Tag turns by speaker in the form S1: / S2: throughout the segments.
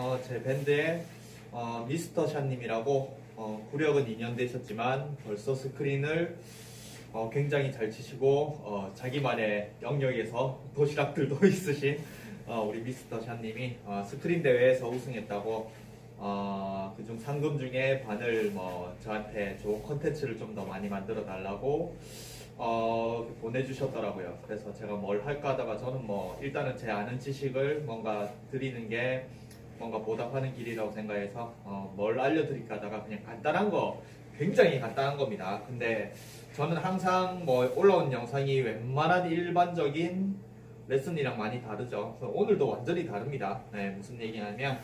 S1: 어, 제 밴드의 어, 미스터 샤님이라고 어, 구력은 2년 되셨지만 벌써 스크린을 어, 굉장히 잘 치시고 어, 자기만의 영역에서 도시락들도 있으신 어, 우리 미스터 샤님이 어, 스크린 대회에서 우승했다고 어, 그중 상금 중에 반을 뭐 저한테 좋은 컨텐츠를 좀 더 많이 만들어 달라고 어, 보내주셨더라고요. 그래서 제가 뭘 할까 하다가 저는 뭐 일단은 제 아는 지식을 뭔가 드리는 게 뭔가 보답하는 길이라고 생각해서 어, 뭘 알려드릴까 하다가 그냥 간단한 거 굉장히 간단한 겁니다. 근데 저는 항상 뭐 올라온 영상이 웬만한 일반적인 레슨이랑 많이 다르죠. 그래서 오늘도 완전히 다릅니다. 네, 무슨 얘기냐면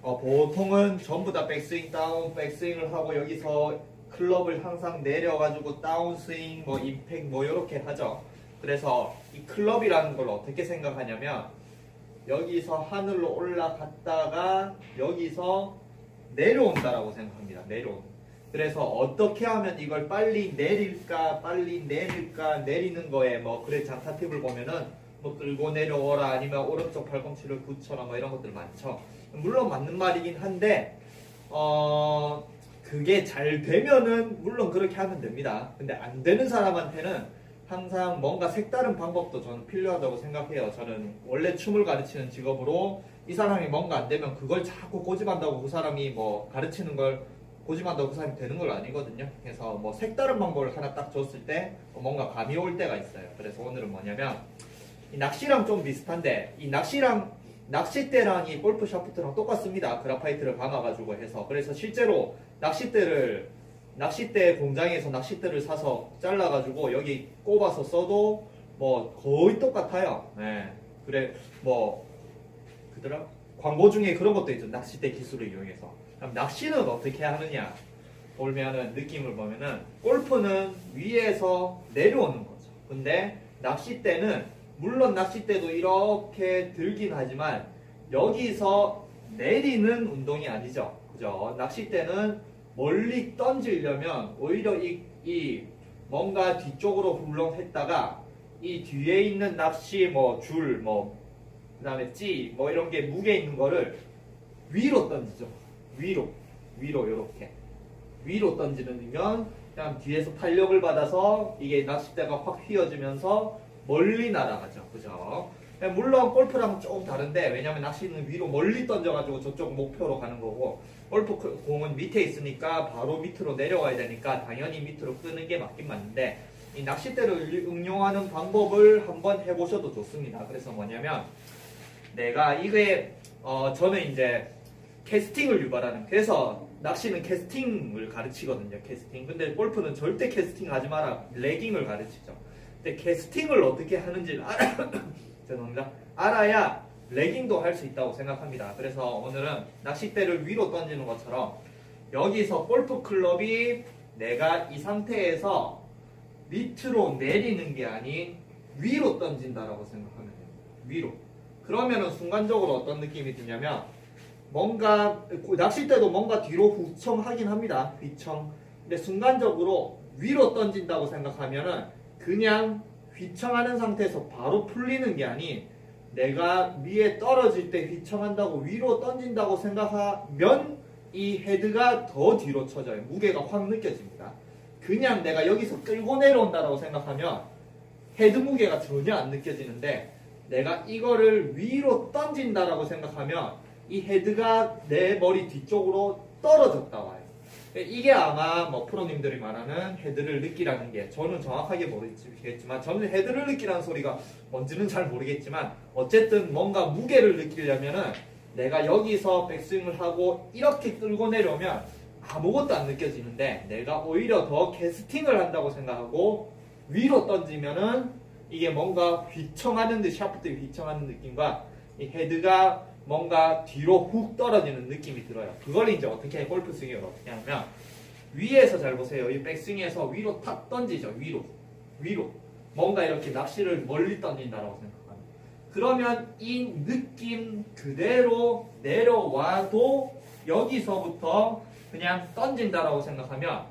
S1: 어, 보통은 전부 다 백스윙 다운 백스윙을 하고 여기서 클럽을 항상 내려가지고 다운스윙 뭐 임팩 뭐 이렇게 하죠. 그래서 이 클럽이라는 걸 어떻게 생각하냐면 여기서 하늘로 올라갔다가 여기서 내려온다라고 생각합니다. 내려온. 그래서 어떻게 하면 이걸 빨리 내릴까, 빨리 내릴까, 내리는 거에 뭐 그래 장타 팁을 보면은 뭐 끌고 내려오라 아니면 오른쪽 팔꿈치를 굳혀라 뭐 이런 것들 많죠. 물론 맞는 말이긴 한데 어 그게 잘 되면은 물론 그렇게 하면 됩니다. 근데 안 되는 사람한테는 항상 뭔가 색다른 방법도 저는 필요하다고 생각해요. 저는 원래 춤을 가르치는 직업으로 이 사람이 뭔가 안 되면 그걸 자꾸 고집한다고 그 사람이 뭐 가르치는 걸 고집한다고 그 사람이 되는 건 아니거든요. 그래서 뭐 색다른 방법을 하나 딱 줬을 때 뭔가 감이 올 때가 있어요. 그래서 오늘은 뭐냐면 이 낚시랑 좀 비슷한데 이 낚시랑 낚싯대랑 이 골프 샤프트랑 똑같습니다. 그라파이트를 감아가지고 해서 그래서 실제로 낚싯대를 낚싯대 공장에서 낚싯대를 사서 잘라가지고 여기 꼽아서 써도 뭐 거의 똑같아요. 네. 그래 뭐 그더라 광고 중에 그런 것도 있죠. 낚싯대 기술을 이용해서. 그럼 낚시는 어떻게 하느냐? 보면은 느낌을 보면은 골프는 위에서 내려오는 거죠. 근데 낚싯대는 물론 낚싯대도 이렇게 들긴 하지만 여기서 내리는 운동이 아니죠. 그죠? 낚싯대는 멀리 던지려면 오히려 이, 이 뭔가 뒤쪽으로 훌렁했다가 이 뒤에 있는 낚시 뭐 줄 뭐 그 다음에 찌 뭐 이런 게 무게 있는 거를 위로 던지죠. 위로 위로 이렇게 위로 던지면 그냥 뒤에서 탄력을 받아서 이게 낚싯대가 확 휘어지면서 멀리 날아가죠. 그죠? 물론 골프랑 조금 다른데 왜냐면 낚시는 위로 멀리 던져가지고 저쪽 목표로 가는 거고 골프 공은 밑에 있으니까 바로 밑으로 내려와야 되니까 당연히 밑으로 끄는 게 맞긴 맞는데 이 낚싯대를 응용하는 방법을 한번 해보셔도 좋습니다. 그래서 뭐냐면 내가 이게 어 저는 이제 캐스팅을 유발하는 그래서 낚시는 캐스팅을 가르치거든요. 캐스팅. 근데 골프는 절대 캐스팅 하지 마라. 레깅을 가르치죠. 근데 캐스팅을 어떻게 하는지를 알아, 죄송합니다. 알아야 레깅도 할 수 있다고 생각합니다. 그래서 오늘은 낚싯대를 위로 던지는 것처럼 여기서 골프 클럽이 내가 이 상태에서 밑으로 내리는 게 아닌 위로 던진다라고 생각하면 돼요. 위로. 그러면은 순간적으로 어떤 느낌이 드냐면 뭔가 낚싯대도 뭔가 뒤로 후청하긴 합니다. 휘청. 근데 순간적으로 위로 던진다고 생각하면은 그냥 휘청하는 상태에서 바로 풀리는 게 아닌 내가 위에 떨어질 때 휘청한다고 위로 던진다고 생각하면 이 헤드가 더 뒤로 쳐져요. 무게가 확 느껴집니다. 그냥 내가 여기서 끌고 내려온다고 생각하면 헤드 무게가 전혀 안 느껴지는데 내가 이거를 위로 던진다라고 생각하면 이 헤드가 내 머리 뒤쪽으로 떨어졌다 와요. 이게 아마 뭐 프로님들이 말하는 헤드를 느끼라는 게 저는 정확하게 모르겠지만 저는 헤드를 느끼라는 소리가 뭔지는 잘 모르겠지만 어쨌든 뭔가 무게를 느끼려면은 내가 여기서 백스윙을 하고 이렇게 끌고 내려오면 아무것도 안 느껴지는데 내가 오히려 더 캐스팅을 한다고 생각하고 위로 던지면은 이게 뭔가 휘청하는 듯 샤프트 휘청하는 느낌과 이 헤드가 뭔가 뒤로 훅 떨어지는 느낌이 들어요. 그걸 이제 어떻게 골프 스윙을 어떻게 하면 위에서 잘 보세요. 이 백스윙에서 위로 탁 던지죠. 위로. 위로. 뭔가 이렇게 낚시를 멀리 던진다라고 생각합니다. 그러면 이 느낌 그대로 내려와도 여기서부터 그냥 던진다라고 생각하면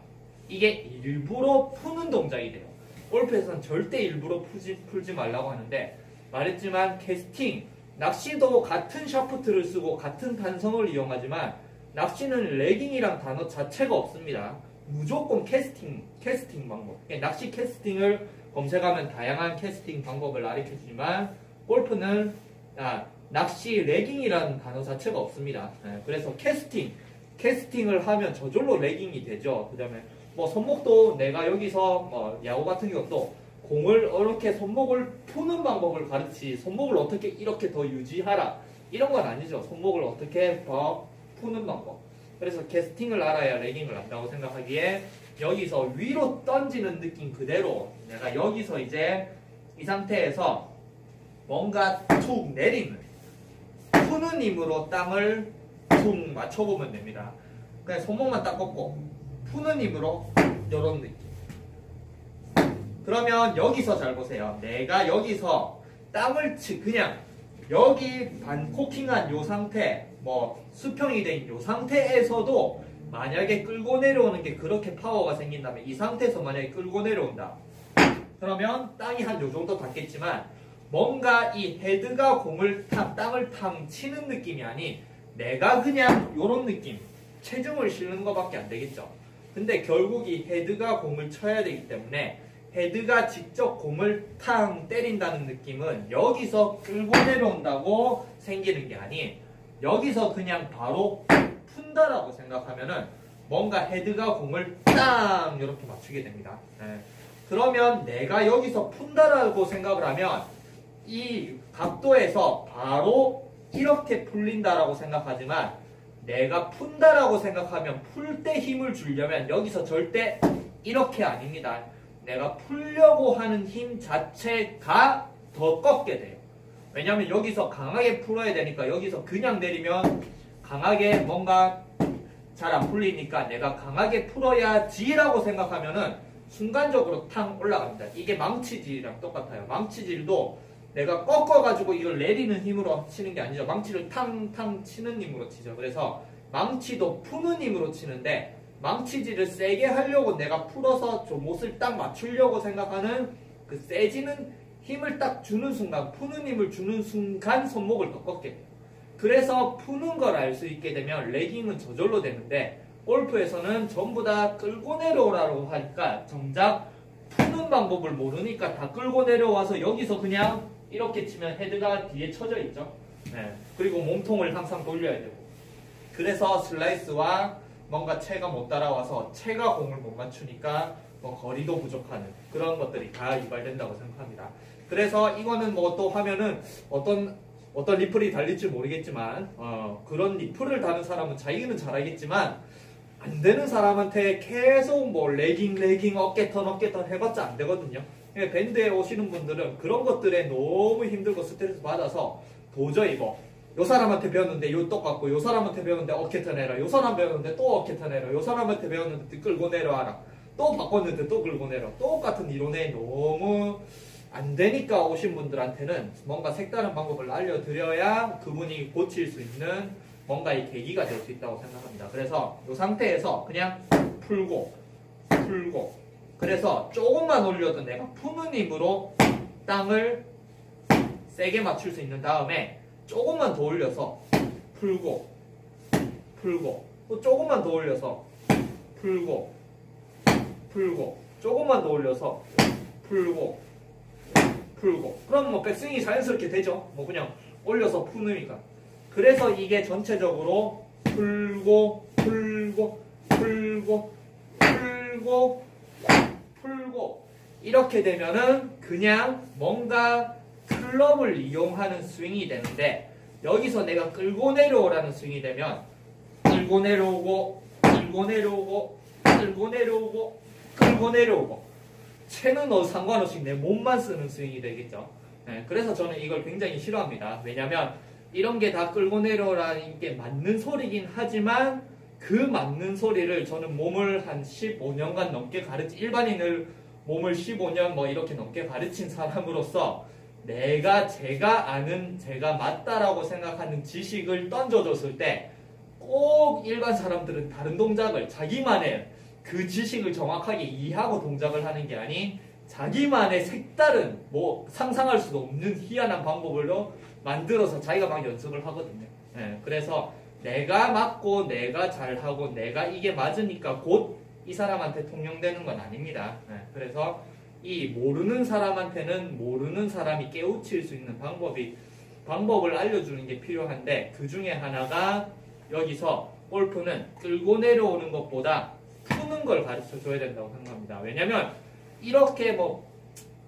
S1: 이게 일부러 푸는 동작이 돼요. 골프에서는 절대 일부러 풀지, 풀지 말라고 하는데 말했지만 캐스팅 낚시도 같은 샤프트를 쓰고 같은 탄성을 이용하지만 낚시는 lagging이란 단어 자체가 없습니다. 무조건 캐스팅, 캐스팅 방법. 그러니까 낚시 캐스팅을 검색하면 다양한 캐스팅 방법을 가르쳐주지만 골프는 아, 낚시 lagging이라는 단어 자체가 없습니다. 네, 그래서 캐스팅, 캐스팅을 하면 저절로 lagging이 되죠. 그 다음에 뭐 손목도 내가 여기서 뭐 야구 같은 경우도 공을 이렇게 손목을 푸는 방법을 가르치 손목을 어떻게 이렇게 더 유지하라 이런 건 아니죠. 손목을 어떻게 더 푸는 방법. 그래서 캐스팅을 알아야 레깅을 안다고 생각하기에 여기서 위로 던지는 느낌 그대로 내가 여기서 이제 이 상태에서 뭔가 툭 내리는 푸는 힘으로 땅을 툭 맞춰보면 됩니다. 그냥 손목만 딱 꺾고 푸는 힘으로 이런 느낌. 그러면 여기서 잘 보세요. 내가 여기서 땅을 치 그냥 여기 반 코킹한 요 상태, 뭐 수평이 된 요 상태에서도 만약에 끌고 내려오는 게 그렇게 파워가 생긴다면 이 상태에서 만약에 끌고 내려온다. 그러면 땅이 한 요 정도 닿겠지만 뭔가 이 헤드가 공을 탁 땅을 탕 치는 느낌이 아닌 내가 그냥 요런 느낌 체중을 실는 것밖에 안 되겠죠. 근데 결국 이 헤드가 공을 쳐야 되기 때문에 헤드가 직접 공을 탕 때린다는 느낌은 여기서 끌고 내려온다고 생기는 게 아닌 여기서 그냥 바로 푼다라고 생각하면은 뭔가 헤드가 공을 땅 이렇게 맞추게 됩니다. 네. 그러면 내가 여기서 푼다라고 생각을 하면 이 각도에서 바로 이렇게 풀린다라고 생각하지만 내가 푼다라고 생각하면 풀 때 힘을 주려면 여기서 절대 이렇게 아닙니다. 내가 풀려고 하는 힘 자체가 더 꺾게 돼요. 왜냐하면 여기서 강하게 풀어야 되니까 여기서 그냥 내리면 강하게 뭔가 잘 안 풀리니까 내가 강하게 풀어야지라고 생각하면은 순간적으로 탕 올라갑니다. 이게 망치질이랑 똑같아요. 망치질도 내가 꺾어가지고 이걸 내리는 힘으로 치는 게 아니죠. 망치를 탕탕 치는 힘으로 치죠. 그래서 망치도 푸는 힘으로 치는데 망치질을 세게 하려고 내가 풀어서 좀 옷을 딱 맞추려고 생각하는 그 세지는 힘을 딱 주는 순간 푸는 힘을 주는 순간 손목을 더 꺾게 돼요. 그래서 푸는 걸 알 수 있게 되면 레깅은 저절로 되는데 골프에서는 전부 다 끌고 내려오라고 하니까 정작 푸는 방법을 모르니까 다 끌고 내려와서 여기서 그냥 이렇게 치면 헤드가 뒤에 쳐져 있죠. 네. 그리고 몸통을 항상 돌려야 되고. 그래서 슬라이스와 뭔가 채가 못 따라와서 채가 공을 못 맞추니까 뭐 거리도 부족하는 그런 것들이 다 유발된다고 생각합니다. 그래서 이거는 뭐 또 하면은 어떤 어떤 리플이 달릴지 모르겠지만 어, 그런 리플을 다는 사람은 자기는 잘 알겠지만 안 되는 사람한테 계속 뭐 레깅 레깅 어깨턴 어깨턴 해봤자 안 되거든요. 그러니까 밴드에 오시는 분들은 그런 것들에 너무 힘들고 스트레스 받아서 도저히 뭐 요 사람한테 배웠는데 요 똑같고 요 사람한테 배웠는데 어깨턴 해라. 요 사람 배웠는데 또 어깨턴 해라. 요 사람한테 배웠는데 끌고 내려와라. 또 바꿨는데 또 끌고 내려 똑같은 이론에 너무 안 되니까 오신 분들한테는 뭔가 색다른 방법을 알려드려야 그분이 고칠 수 있는 뭔가의 계기가 될 수 있다고 생각합니다. 그래서 이 상태에서 그냥 풀고 풀고. 그래서 조금만 올려도 내가 푸는 힘으로 땅을 세게 맞출 수 있는 다음에 조금만 더 올려서 풀고 풀고 또 조금만 더 올려서 풀고 풀고 조금만 더 올려서 풀고 풀고. 그럼 뭐 백스윙이 자연스럽게 되죠. 뭐 그냥 올려서 푸니까. 그래서 이게 전체적으로 풀고 풀고 풀고 풀고 풀고. 이렇게 되면은 그냥 뭔가 클럽을 이용하는 스윙이 되는데 여기서 내가 끌고 내려오라는 스윙이 되면 끌고 내려오고 끌고 내려오고 끌고 내려오고 끌고 내려오고 채는 어 상관없이 내 몸만 쓰는 스윙이 되겠죠. 네, 그래서 저는 이걸 굉장히 싫어합니다. 왜냐하면 이런 게 다 끌고 내려오라는 게 맞는 소리긴 하지만 그 맞는 소리를 저는 몸을 한 15년간 넘게 가르치 일반인을 몸을 15년 뭐 이렇게 넘게 가르친 사람으로서 내가 제가 아는 제가 맞다라고 생각하는 지식을 던져줬을 때 꼭 일반 사람들은 다른 동작을 자기만의 그 지식을 정확하게 이해하고 동작을 하는 게 아닌 자기만의 색다른 뭐 상상할 수도 없는 희한한 방법으로
S2: 만들어서 자기가 막 연습을 하거든요. 예, 그래서 내가 맞고 내가 잘하고 내가 이게 맞으니까 곧 이 사람한테 통용되는 건 아닙니다. 예, 그래서 이 모르는 사람한테는 모르는 사람이 깨우칠 수 있는 방법이 방법을 알려주는 게 필요한데 그 중에 하나가 여기서 골프는 끌고 내려오는 것보다 푸는 걸 가르쳐 줘야 된다고 생각합니다. 왜냐면 이렇게 뭐,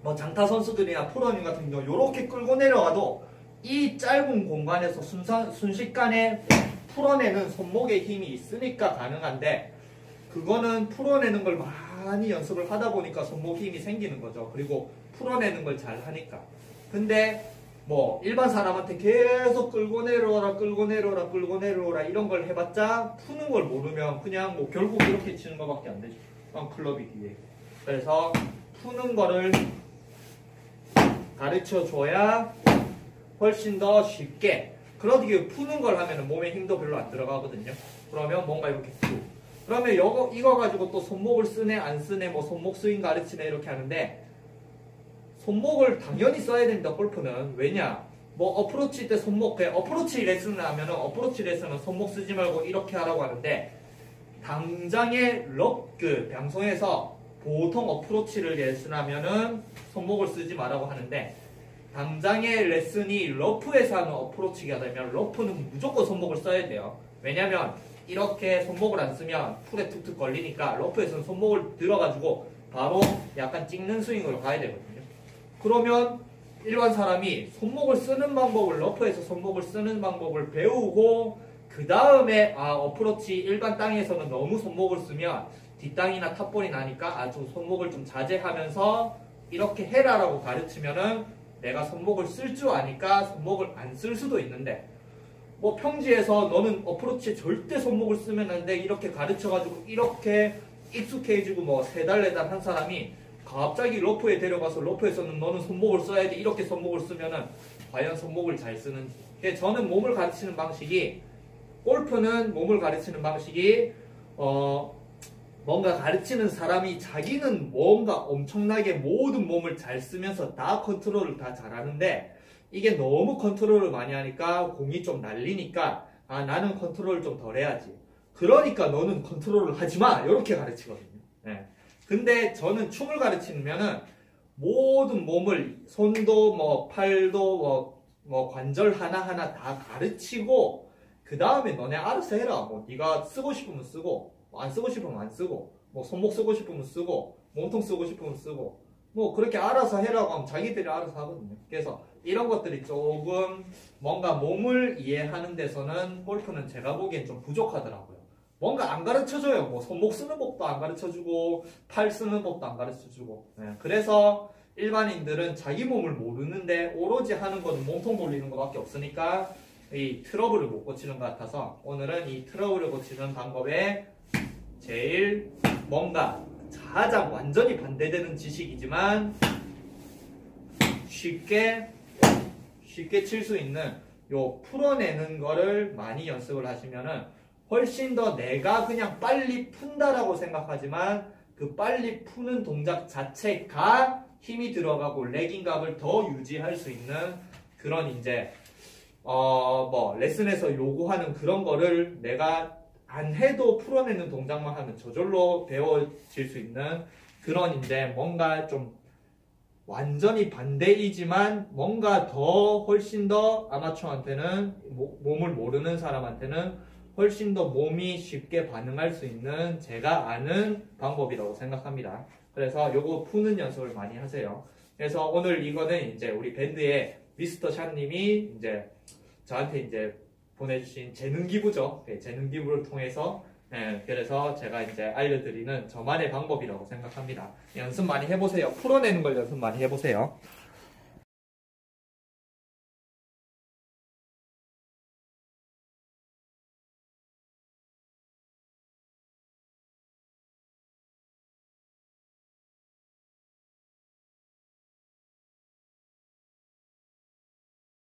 S2: 뭐 장타 선수들이나 프로님 같은 경우 이렇게 끌고 내려가도 이 짧은 공간에서 순간, 순식간에 풀어내는 손목에 힘이 있으니까 가능한데 그거는 풀어내는 걸 많이 연습을 하다 보니까 손목 힘이 생기는 거죠. 그리고 풀어내는 걸 잘 하니까. 근데 뭐 일반 사람한테 계속 끌고 내려오라 끌고 내려오라 끌고 내려오라 이런 걸 해봤자 푸는 걸 모르면 그냥 뭐 결국 이렇게 치는 것밖에 안 되죠. 한 클럽이 뒤에. 그래서 푸는 거를 가르쳐 줘야 훨씬 더 쉽게 그러기 푸는 걸 하면 몸에 힘도 별로 안 들어가거든요. 그러면 뭔가 이렇게 푸. 그러면 이거, 이거 가지고 또 손목을 쓰네 안 쓰네 뭐 손목 스윙 가르치네 이렇게 하는데 손목을 당연히 써야 된다 골프는 왜냐 뭐 어프로치 때 손목 어프로치 레슨을 하면은 어프로치 레슨은 손목 쓰지 말고 이렇게 하라고 하는데 당장에 럭그 방송에서 보통 어프로치를 레슨하면은 손목을 쓰지 말라고 하는데 당장의 레슨이 러프에서 하는 어프로치가 되면 러프는 무조건 손목을 써야 돼요. 왜냐면 이렇게 손목을 안 쓰면 풀에 툭툭 걸리니까 러프에서는 손목을 들어가지고 바로 약간 찍는 스윙으로 가야 되거든요. 그러면 일반 사람이 손목을 쓰는 방법을 러프에서 손목을 쓰는 방법을 배우고 그 다음에 아 어프로치 일반 땅에서는 너무 손목을 쓰면 뒷땅이나 탑볼이 나니까 아주 손목을 좀 자제하면서 이렇게 해라라고 가르치면은 내가 손목을 쓸 줄 아니까 손목을 안 쓸 수도 있는데 뭐 평지에서 너는 어프로치에 절대 손목을 쓰면 안 돼. 이렇게 가르쳐가지고 이렇게 익숙해지고 뭐 세 달 네 달 한 사람이 갑자기 러프에 데려가서 러프에서는 너는 손목을 써야 돼 이렇게 손목을 쓰면은 과연 손목을 잘 쓰는지 그래서 저는 몸을 가르치는 방식이 골프는 몸을 가르치는 방식이 어 뭔가 가르치는 사람이 자기는 뭔가 엄청나게 모든 몸을 잘 쓰면서 다 컨트롤을 다 잘하는데 이게 너무 컨트롤을 많이 하니까 공이 좀 날리니까 아 나는 컨트롤을 좀 덜 해야지. 그러니까 너는 컨트롤을 하지 마 이렇게 가르치거든요. 네. 근데 저는 춤을 가르치면은 모든 몸을 손도 뭐 팔도 뭐, 뭐 관절 하나 하나 다 가르치고 그 다음에 너네 알아서 해라. 뭐 네가 쓰고 싶으면 쓰고 뭐 안 쓰고 싶으면 안 쓰고 뭐 손목 쓰고 싶으면 쓰고 몸통 쓰고 싶으면 쓰고 뭐 그렇게 알아서 해라고 하면 자기들이 알아서 하거든요. 그래서 이런 것들이 조금 뭔가 몸을 이해하는 데서는 골프는 제가 보기엔 좀 부족하더라고요. 뭔가 안 가르쳐줘요. 뭐 손목 쓰는 법도 안 가르쳐주고 팔 쓰는 법도 안 가르쳐주고. 네, 그래서 일반인들은 자기 몸을 모르는데 오로지 하는 거는 몸통 돌리는 것밖에 없으니까 이 트러블을 못 고치는 것 같아서 오늘은 이 트러블을 고치는 방법에 제일 뭔가 가장 완전히 반대되는 지식이지만 쉽게 쉽게 칠 수 있는 요 풀어내는 거를 많이 연습을 하시면은 훨씬 더 내가 그냥 빨리 푼다라고 생각하지만 그 빨리 푸는 동작 자체가 힘이 들어가고 레깅감을 더 유지할 수 있는 그런 이제 어 뭐 레슨에서 요구하는 그런 거를 내가 안 해도 풀어내는 동작만 하면 저절로 배워질 수 있는 그런 이제 뭔가 좀 완전히 반대이지만 뭔가 더 훨씬 더 아마추어한테는 몸을 모르는 사람한테는 훨씬 더 몸이 쉽게 반응할 수 있는 제가 아는 방법이라고 생각합니다. 그래서 요거 푸는 연습을 많이 하세요. 그래서 오늘 이거는 이제 우리 밴드의 미스터 샤님이 이제 저한테 이제 보내주신 재능 기부죠. 네, 재능 기부를 통해서 네, 그래서 제가 이제 알려드리는 저만의 방법이라고 생각합니다. 연습 많이 해보세요. 풀어내는 걸 연습 많이 해보세요.